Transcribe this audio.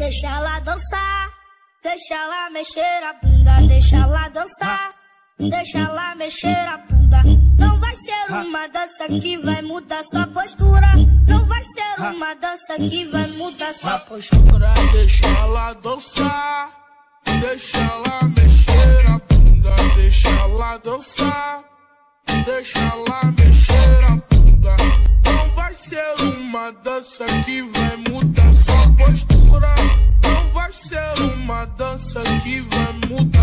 Deixa ela dançar, deixa ela mexer a bunda, deixa ela dançar, deixa ela mexer a bunda. Não vai ser uma dança que vai mudar sua postura. Não vai ser uma dança que vai mudar sua postura. Deixa ela dançar, deixa ela mexer a bunda, deixa ela dançar, deixa ela mexer a bunda. Não vai ser uma dança que vai mudar dança que vai mudar.